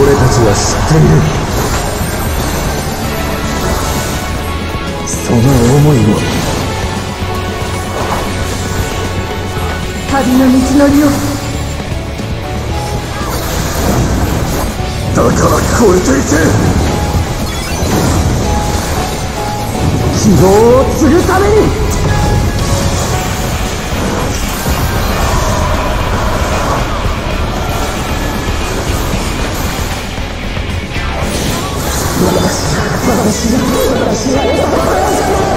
俺たちは知っているその思いを。旅の道のりを。だから超えていけ希望を継ぐために。私が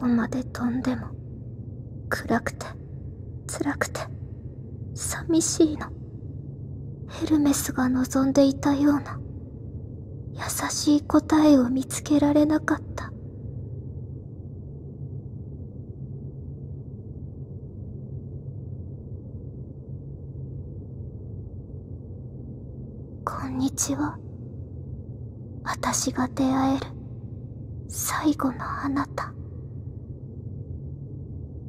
こまで飛んでも暗くて辛くて寂しいの。ヘルメスが望んでいたような優しい答えを見つけられなかった。こんにちは。私が出会える最後のあなた。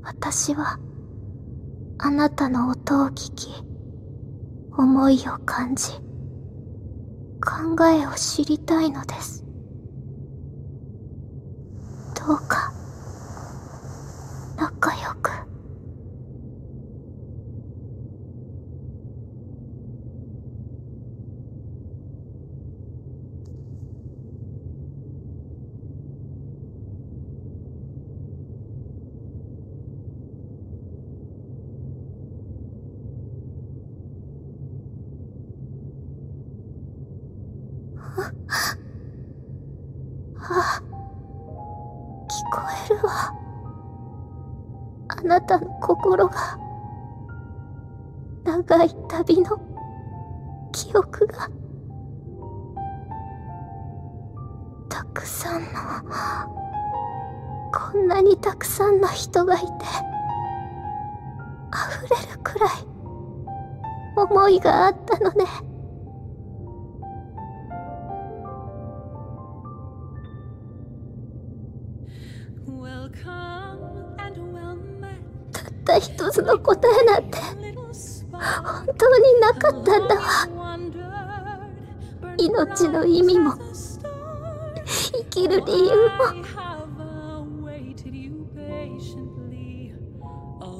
私はあなたの音を聞き思いを感じ考えを知りたいのです。どうか仲良くああ聞こえるわ。あなたの心が長い旅の記憶がたくさんのこんなにたくさんの人がいて溢れるくらい思いがあったのね。つの答えなんて本当になかったんだわ。命の意味も生きる理由も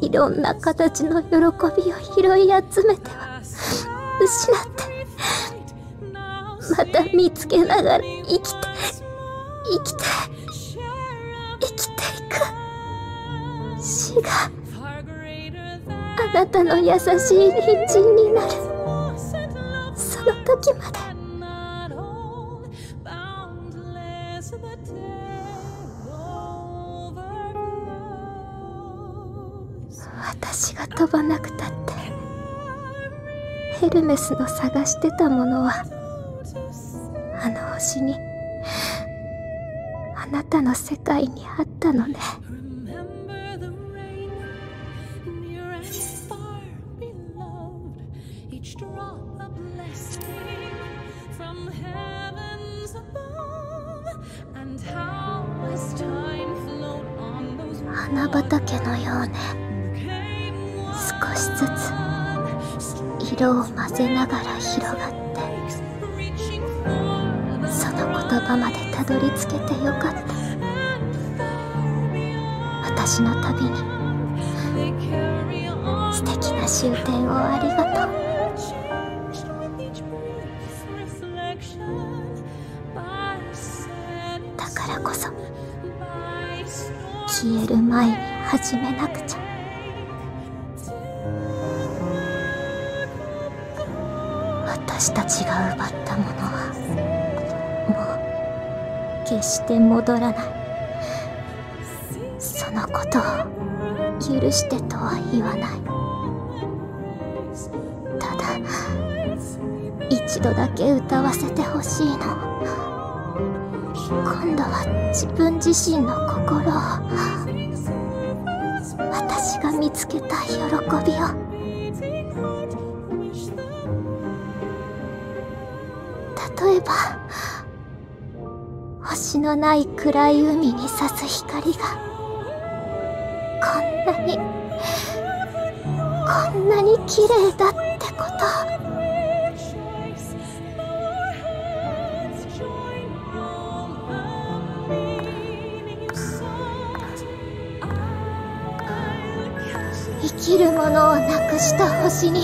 いろんな形の喜びを拾い集めては失ってまた見つけながら生きて生きて生きていく。死がなたの優しい隣人になる。その時まで。私が飛ばなくたってヘルメスの探してたものはあの星にあなたの世界にあったのね。花畑のようね。少しずつ色を混ぜながら広がってその言葉までたどり着けてよかった。私の旅に。素敵な終点をありがとう。前に始めなくちゃ。私たちが奪ったものはもう決して戻らない。そのことを許してとは言わない。ただ一度だけ歌わせてほしいの。今度は自分自身の心を。私が見つけた喜びを。例えば星のない暗い海に差す光がこんなにこんなに綺麗だってこときるものをなくした星に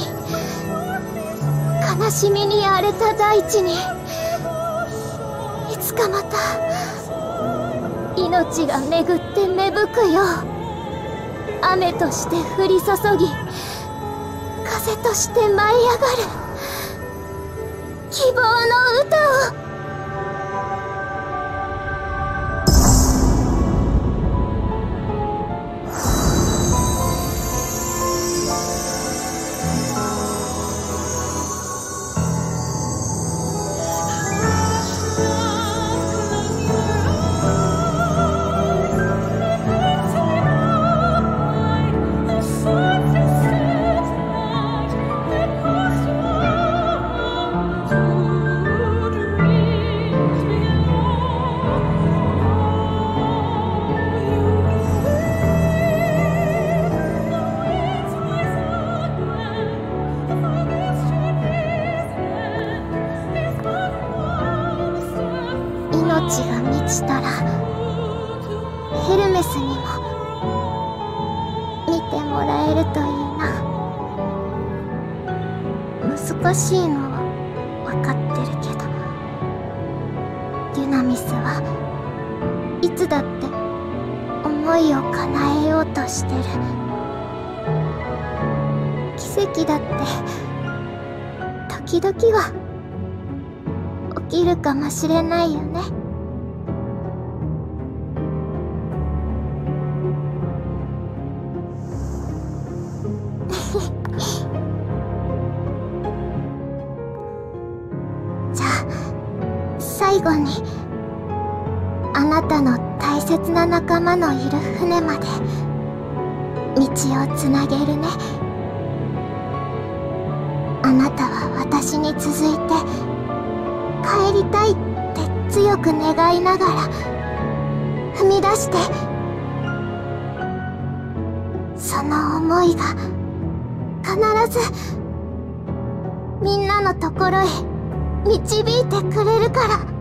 悲しみに荒れた大地にいつかまた命が巡って芽吹くよう雨として降り注ぎ風として舞い上がる希望の歌を命が満ちたらヘルメスにも見てもらえるといいな。難しいのは分かってるけどデュナミスはいつだって思いを叶えようとしてる。奇跡だって時々は起きるかもしれないよね。最後にあなたの大切な仲間のいる船まで道をつなげるね。あなたは私に続いて帰りたいって強く願いながら踏み出してその思いが必ずみんなのところへ導いてくれるから。